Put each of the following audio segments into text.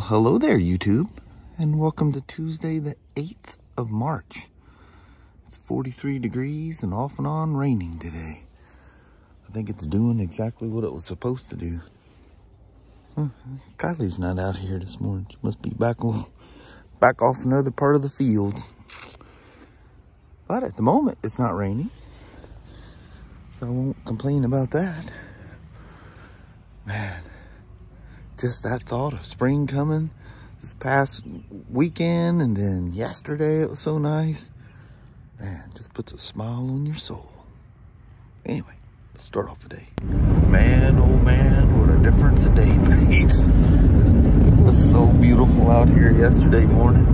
Well, hello there, YouTube, and welcome to Tuesday, the 8th of March. It's 43 degrees and off and on raining today. I think it's doing exactly what it was supposed to do. Huh, Kylie's not out here this morning. She must be back, back off another part of the field. But at the moment, it's not raining. So I won't complain about that. Man, just that thought of spring coming this past weekend and then yesterday it was so nice. Man, just puts a smile on your soul. Anyway, let's start off the day. Man, oh man, what a difference a day makes. It was so beautiful out here yesterday morning.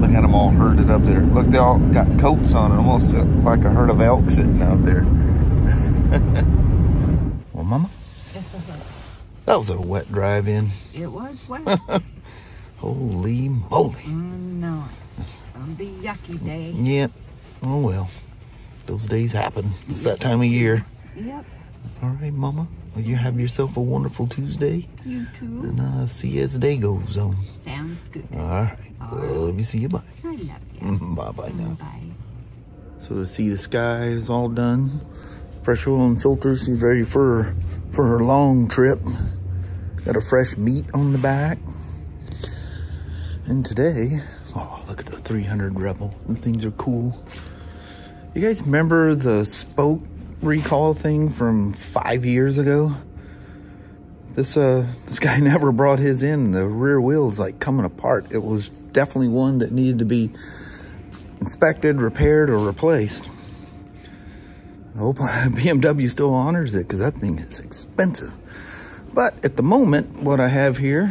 Look at them all herded up there. Look, they all got coats on almost like a herd of elk sitting out there. well, mama? That was a wet drive-in. It was wet. Holy moly. mm, no. It'll be yucky day. Yep. Oh, well. Those days happen. It's that time of year. Yep. All right, Mama. Well, you have yourself a wonderful Tuesday. You too. And uh, see you as the day goes on. Sounds good. All right. All Love you. See you. Bye. I love you. Bye-bye now. Bye. So to see the sky is all done. Fresh oil and filters. She's ready for, for her long trip. Got a fresh meat on the back. And today, oh, look at the 300 Rebel. Things are cool. You guys remember the spoke recall thing from five years ago? This uh, this guy never brought his in. The rear wheel is like coming apart. It was definitely one that needed to be inspected, repaired, or replaced. I hope BMW still honors it because that thing is expensive. But at the moment, what I have here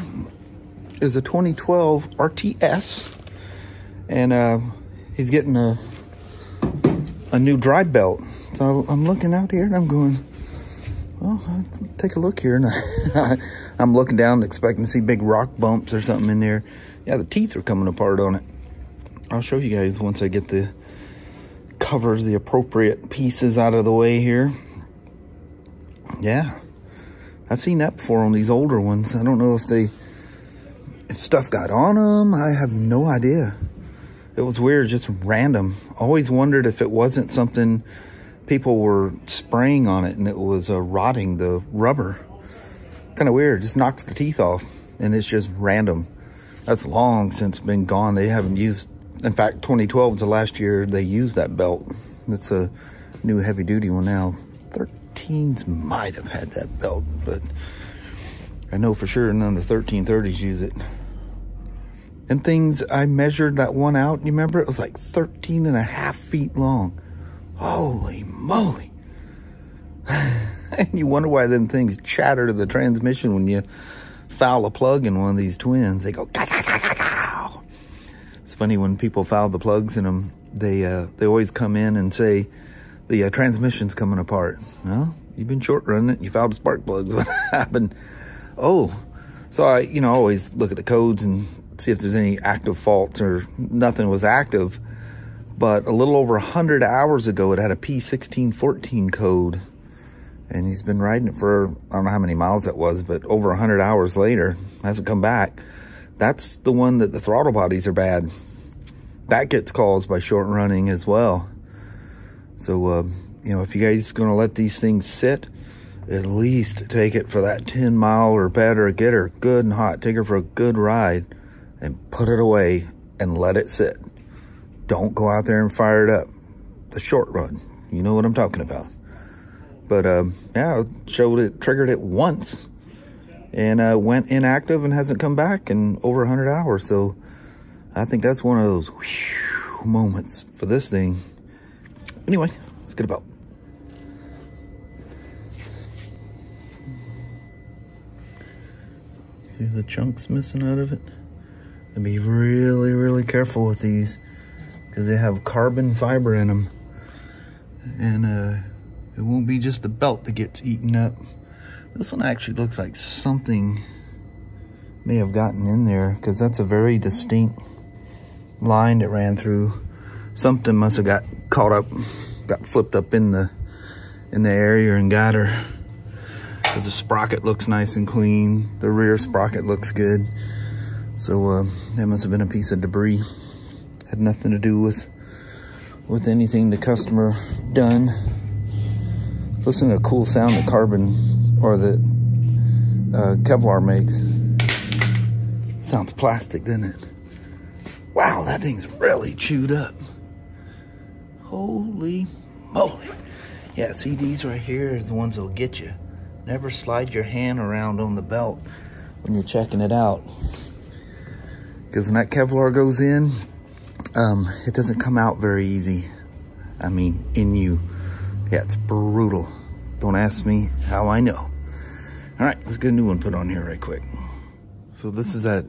is a 2012 RT-S. And uh, he's getting a, a new drive belt. So I'm looking out here and I'm going, well, I'll take a look here. And I, I'm looking down expecting to see big rock bumps or something in there. Yeah, the teeth are coming apart on it. I'll show you guys once I get the covers, the appropriate pieces out of the way here. Yeah, I've seen that before on these older ones. I don't know if they, if stuff got on them. I have no idea. It was weird, just random. Always wondered if it wasn't something people were spraying on it and it was uh, rotting the rubber. Kind of weird, just knocks the teeth off and it's just random. That's long since been gone. They haven't used, in fact, 2012 is the last year they used that belt. It's a new heavy duty one now. 13s might have had that belt, but I know for sure none of the 1330s use it. And things, I measured that one out. You remember? It was like 13 and a half feet long. Holy moly. and you wonder why them things chatter to the transmission when you foul a plug in one of these twins. They go. It's funny when people foul the plugs in them, they, uh, they always come in and say, the uh, transmission's coming apart. No, you've been short running it. You fouled the spark plugs. What happened? Oh, so I, you know, always look at the codes and see if there's any active faults or nothing was active. But a little over 100 hours ago, it had a P1614 code. And he's been riding it for, I don't know how many miles that was, but over 100 hours later, hasn't come back. That's the one that the throttle bodies are bad. That gets caused by short running as well. So, uh, you know, if you guys going to let these things sit, at least take it for that 10 mile or better. Get her good and hot. Take her for a good ride and put it away and let it sit. Don't go out there and fire it up. The short run. You know what I'm talking about. But, um, yeah, I showed it, triggered it once and uh, went inactive and hasn't come back in over 100 hours. So I think that's one of those moments for this thing. Anyway, let's get about. See the chunks missing out of it? And be really, really careful with these because they have carbon fiber in them. And uh, it won't be just the belt that gets eaten up. This one actually looks like something may have gotten in there because that's a very distinct line that ran through. Something must have got caught up, got flipped up in the in the area and got her. Cause the sprocket looks nice and clean. The rear sprocket looks good. So uh, that must have been a piece of debris. Had nothing to do with with anything the customer done. Listen to a cool sound the carbon or the uh, Kevlar makes. Sounds plastic, doesn't it? Wow, that thing's really chewed up. Holy moly. Yeah, see these right here are the ones that'll get you. Never slide your hand around on the belt when you're checking it out. Because when that Kevlar goes in, um, it doesn't come out very easy. I mean, in you. Yeah, it's brutal. Don't ask me how I know. All right, let's get a new one put on here right quick. So this is that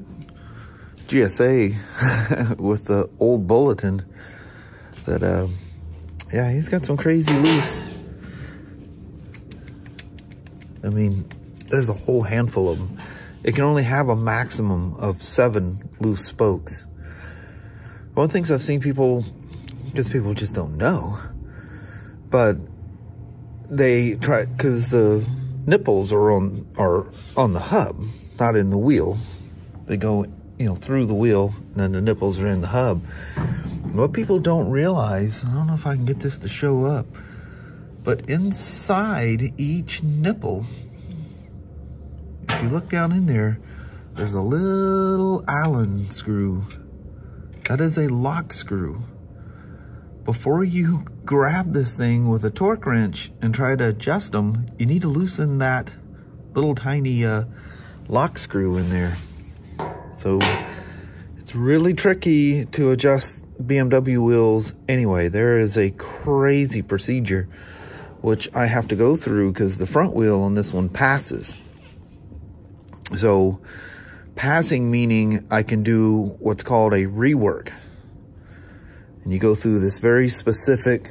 GSA with the old bulletin that, uh, yeah, he's got some crazy loose. I mean, there's a whole handful of them. It can only have a maximum of seven loose spokes. One of the things I've seen people, because people just don't know, but they try, because the nipples are on, are on the hub, not in the wheel. They go, you know, through the wheel, and then the nipples are in the hub. What people don't realize, I don't know if I can get this to show up, but inside each nipple, if you look down in there, there's a little Allen screw. That is a lock screw. Before you grab this thing with a torque wrench and try to adjust them, you need to loosen that little tiny uh, lock screw in there. So it's really tricky to adjust BMW wheels anyway. There is a crazy procedure which I have to go through because the front wheel on this one passes. So passing meaning I can do what's called a rework. And you go through this very specific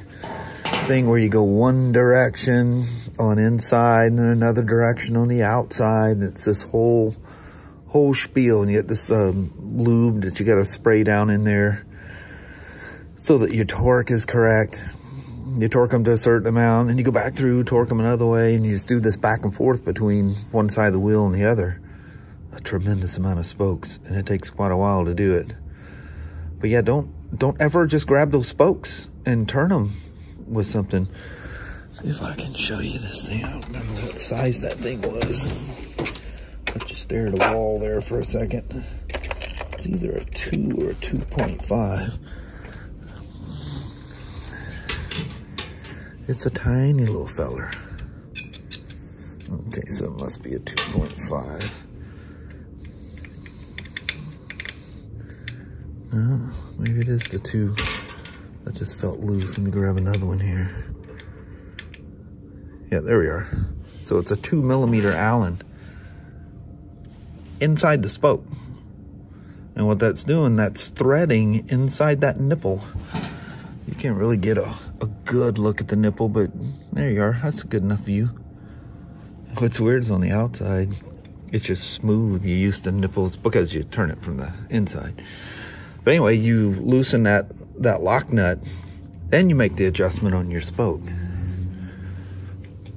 thing where you go one direction on inside and then another direction on the outside. It's this whole, whole spiel. And you get this um, lube that you got to spray down in there so that your torque is correct. You torque them to a certain amount and you go back through, torque them another way. And you just do this back and forth between one side of the wheel and the other a tremendous amount of spokes and it takes quite a while to do it. But yeah, don't, don't ever just grab those spokes and turn them with something. See if I can show you this thing. I don't remember what size that thing was. Let's just stare at a wall there for a second. It's either a two or a 2.5. It's a tiny little feller. Okay, so it must be a 2.5. No, maybe it is the two. That just felt loose. Let me grab another one here. Yeah, there we are. So it's a two millimeter Allen inside the spoke. And what that's doing, that's threading inside that nipple. You can't really get a, a good look at the nipple, but there you are. That's a good enough view. What's weird is on the outside, it's just smooth. You use the nipples because you turn it from the inside. But anyway, you loosen that, that lock nut, then you make the adjustment on your spoke.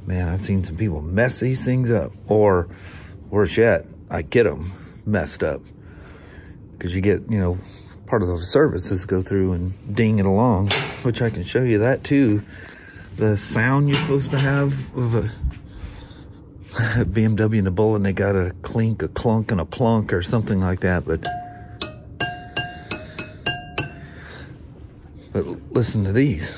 Man, I've seen some people mess these things up. Or, worse yet, I get them messed up. Because you get, you know, part of the service services go through and ding it along, which I can show you that too. The sound you're supposed to have of a BMW and a Bullet, they got a clink, a clunk, and a plunk or something like that. But But listen to these.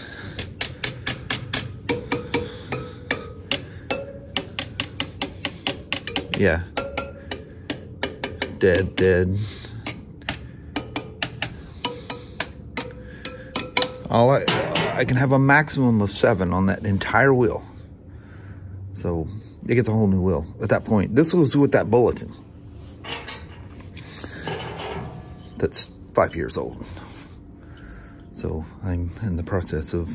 Yeah. Dead, dead. I, I can have a maximum of seven on that entire wheel. So it gets a whole new wheel at that point. This was with that bulletin. That's five years old. So I'm in the process of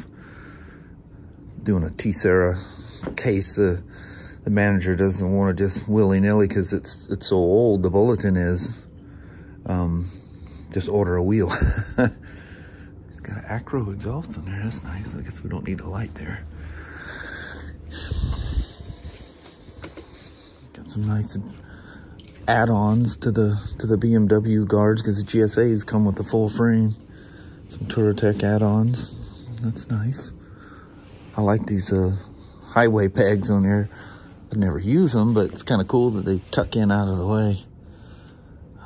doing a T-Sera case. The, the manager doesn't want to just willy-nilly because it's it's so old, the bulletin is, um, just order a wheel. acro exhaust on there. That's nice. I guess we don't need a light there. Got some nice add-ons to the to the BMW guards because the GSAs come with the full frame. Some Touratech add-ons. That's nice. I like these uh, highway pegs on there. I never use them, but it's kind of cool that they tuck in out of the way.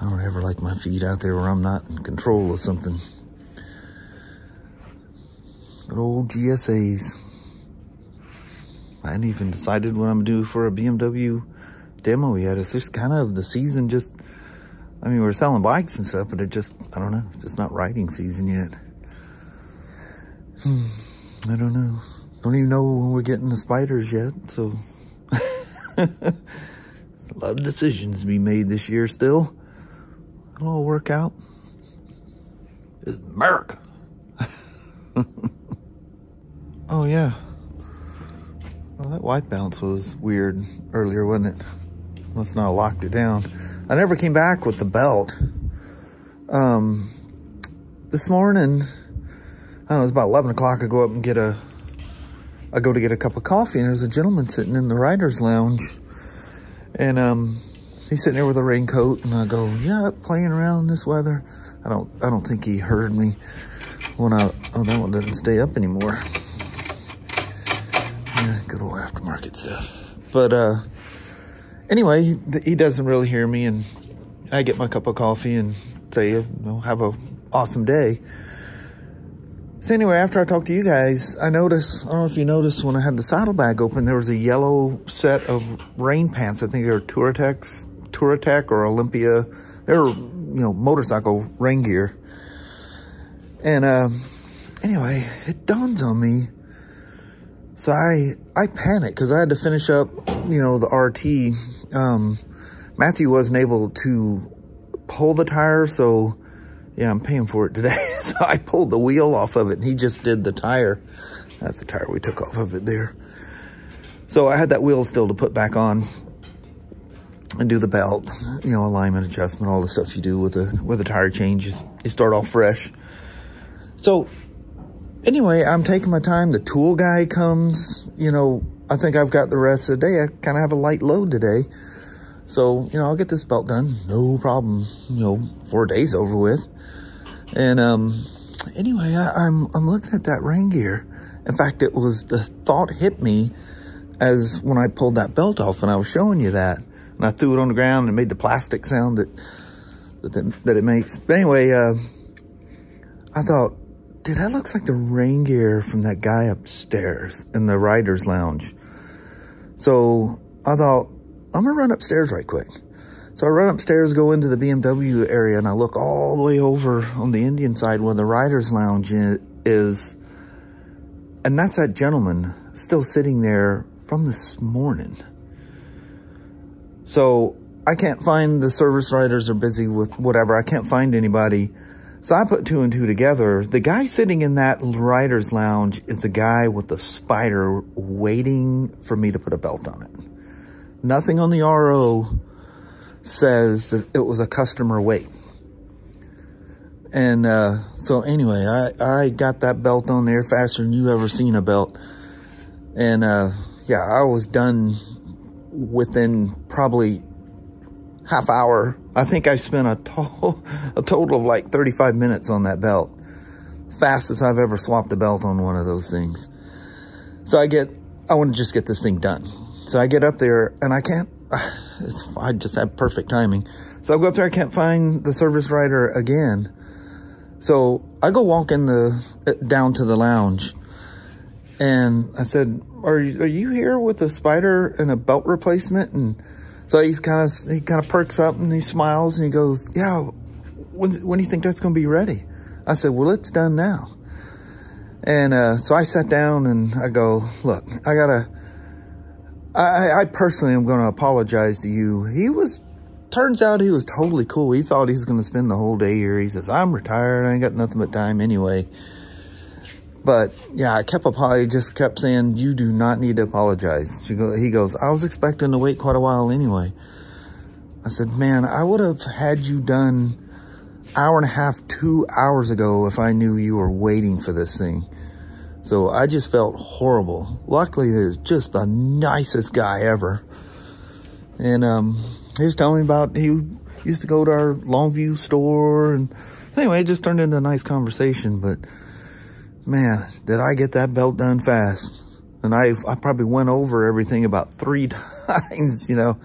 I don't ever like my feet out there where I'm not in control of something. Old GSAs. I hadn't even decided what I'm gonna do for a BMW demo yet. It's just kind of the season just, I mean, we're selling bikes and stuff, but it just, I don't know, just not riding season yet. Hmm, I don't know. Don't even know when we're getting the Spyders yet, so. a lot of decisions to be made this year still. It'll all work out. It's America. Oh, yeah. Well, that white bounce was weird earlier, wasn't it? Must not have locked it down. I never came back with the belt. Um, this morning, I don't know, it was about 11 o'clock. I go up and get a, I go to get a cup of coffee and there's a gentleman sitting in the rider's lounge. And, um, he's sitting there with a raincoat and I go, yeah, playing around in this weather. I don't, I don't think he heard me when I, oh, that one doesn't stay up anymore. Good old aftermarket stuff. But, uh, anyway, he, doesn't really hear me and I get my cup of coffee and say, you know, have a awesome day. So anyway, after I talked to you guys, I noticed, I don't know if you noticed when I had the saddlebag open, there was a yellow set of rain pants. I think they were Touratech's, Touratech or Olympia. They were, you know, motorcycle rain gear. And, um, anyway, it dawns on me. So I, I panicked because I had to finish up, you know, the RT. Um, Matthew wasn't able to pull the tire, so yeah, I'm paying for it today. so I pulled the wheel off of it and he just did the tire. That's the tire we took off of it there. So I had that wheel still to put back on and do the belt, you know, alignment adjustment, all the stuff you do with a with a tire change. You, you start off fresh. So anyway, I'm taking my time. The tool guy comes, you know, I think I've got the rest of the day. I kind of have a light load today. So, you know, I'll get this belt done. No problem. You know, four days over with. And, um, anyway, I, I'm, I'm looking at that rain gear. In fact, it was the thought hit me as when I pulled that belt off and I was showing you that. And I threw it on the ground and made the plastic sound that, that, that it makes. But anyway, uh, I thought, dude, that looks like the rain gear from that guy upstairs in the rider's lounge. So I thought, I'm gonna run upstairs right quick. So I run upstairs, go into the BMW area, and I look all the way over on the Indian side where the rider's lounge is. And that's that gentleman still sitting there from this morning. So I can't find the service writers are busy with whatever. I can't find anybody. So I put two and two together. The guy sitting in that rider's lounge is the guy with the Spyder waiting for me to put a belt on it. Nothing on the RO says that it was a customer wait. And uh, so anyway, I, I got that belt on there faster than you ever seen a belt. And uh, yeah, I was done within probably half hour. I think I spent a, to a total of like 35 minutes on that belt. Fastest I've ever swapped a belt on one of those things. So I get, I want to just get this thing done. So I get up there and I can't, I just have perfect timing. So I go up there, I can't find the service writer again. So I go walk in the, eh, down to the lounge and I said, are you, are you here with a Spyder and a belt replacement? And so he's kind of, he kind of perks up and he smiles and he goes, yeah, when, when do you think that's going to be ready? I said, well, it's done now. And, uh, so I sat down and I go, look, I gotta, I, I personally am going to apologize to you. He was, turns out he was totally cool. He thought he was going to spend the whole day here. He says, I'm retired. I ain't got nothing but time anyway. But yeah, I kept apologizing. Just kept saying, you do not need to apologize. Go, he goes, I was expecting to wait quite a while anyway. I said, man, I would have had you done hour and a half, two hours ago if I knew you were waiting for this thing. So I just felt horrible. Luckily, he's just the nicest guy ever. And um, he was telling me about he used to go to our Longview store. And anyway, it just turned into a nice conversation. But man, did I get that belt done fast. And I, I probably went over everything about three times, you know,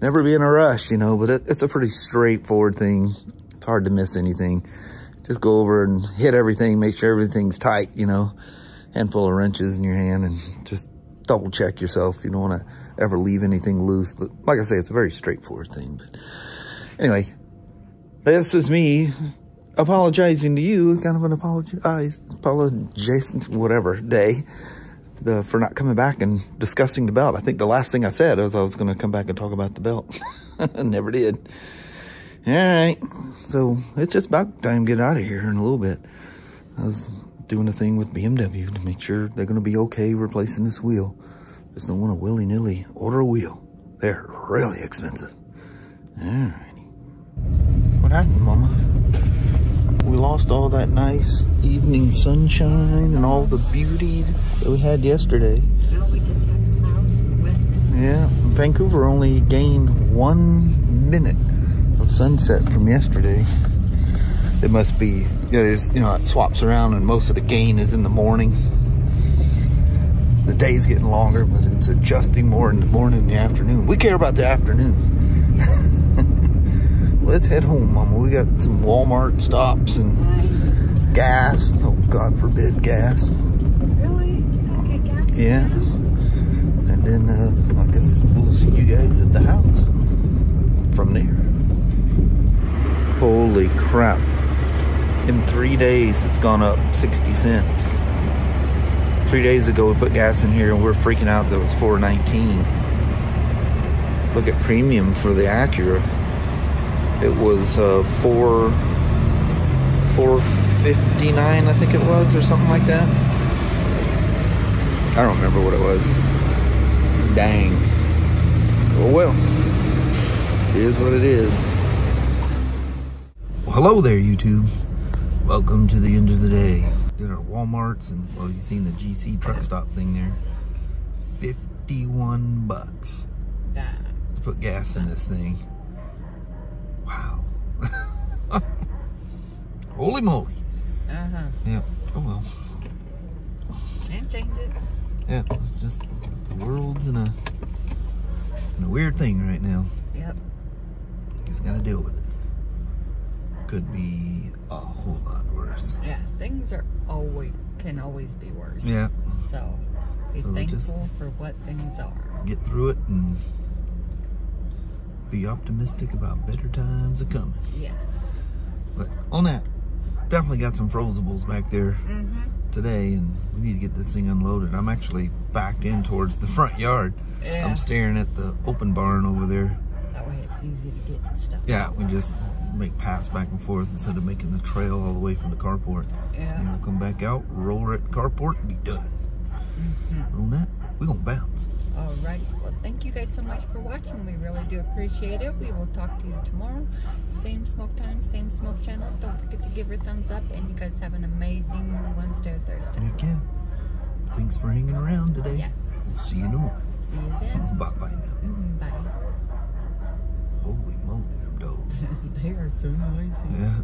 never be in a rush, you know, but it, it's a pretty straightforward thing. It's hard to miss anything. Just go over and hit everything, make sure everything's tight, you know, handful of wrenches in your hand and just double check yourself. You don't want to ever leave anything loose. But like I say, it's a very straightforward thing. But anyway, this is me apologizing to you, kind of an apologize, apologize, whatever day, the, for not coming back and discussing the belt. I think the last thing I said was I was going to come back and talk about the belt. Never did. All right. So it's just about time to get out of here in a little bit. I was doing a thing with BMW to make sure they're going to be okay replacing this wheel. Just don't want to willy-nilly order a wheel. They're really expensive. All righty. What happened, Mama? We lost all that nice evening sunshine and all the beauty that we had yesterday. Well, we just have clouds and wetness. Yeah, Vancouver only gained one minute of sunset from yesterday. It must be, you know, you know, it swaps around and most of the gain is in the morning. The day's getting longer, but it's adjusting more in the morning and the afternoon. We care about the afternoon. Let's head home, Mama. We got some Walmart stops and gas. Oh, God forbid, gas. really? You don't get gas? Yeah. And then uh, I guess we'll see you guys at the house from there. Holy crap. In three days, it's gone up 60 cents. Three days ago, we put gas in here and we are freaking out that it was 419. Look at premium for the Acura. It was uh, 4 459, I think it was, or something like that. I don't remember what it was. Dang. Oh well. It is what it is. Well, hello there, YouTube. Welcome to the end of the day. Did our Walmarts and well, you seen the GC truck stop thing there. Fifty-one bucks to put gas in this thing. Wow. Holy moly. Uh-huh. Yeah. Oh well. Can't change it. Yeah. Just the world's in a in a weird thing right now. Yep. Just gotta deal with it. Could be a whole lot worse. Yeah, things are always, can always be worse. Yeah. So, be So thankful for what things are. Get through it and be optimistic about better times are coming. Yes. But on that, definitely got some frozables back there Mm-hmm. today and we need to get this thing unloaded. I'm actually backed in towards the front yard. Yeah. I'm staring at the open barn over there. That way it's easy to get stuff. Yeah, we just make paths back and forth instead of making the trail all the way from the carport. Yeah. And we'll come back out, roll at the carport, and be done. Mm-hmm. On that, we gonna bounce. All right. Well, thank you guys so much for watching. We really do appreciate it. We will talk to you tomorrow. Same Smoak time, same Smoak channel. Don't forget to give her a thumbs up. And you guys have an amazing Wednesday or Thursday. Heck yeah. Thanks for hanging around today. Yes. We'll see you tomorrow. See you then. Bye bye now. hmm bye. Holy moly, them dogs. they are so noisy. Yeah.